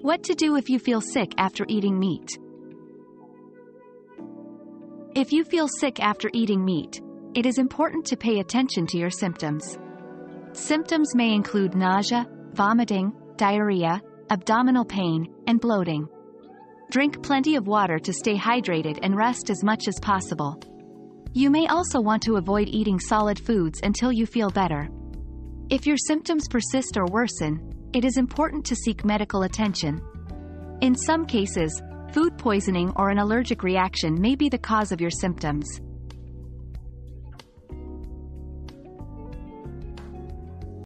What to do if you feel sick after eating meat. If you feel sick after eating meat, it is important to pay attention to your symptoms. Symptoms may include nausea, vomiting, diarrhea, abdominal pain, and bloating. Drink plenty of water to stay hydrated and rest as much as possible. You may also want to avoid eating solid foods until you feel better. If your symptoms persist or worsen, it is important to seek medical attention. In some cases, food poisoning or an allergic reaction may be the cause of your symptoms.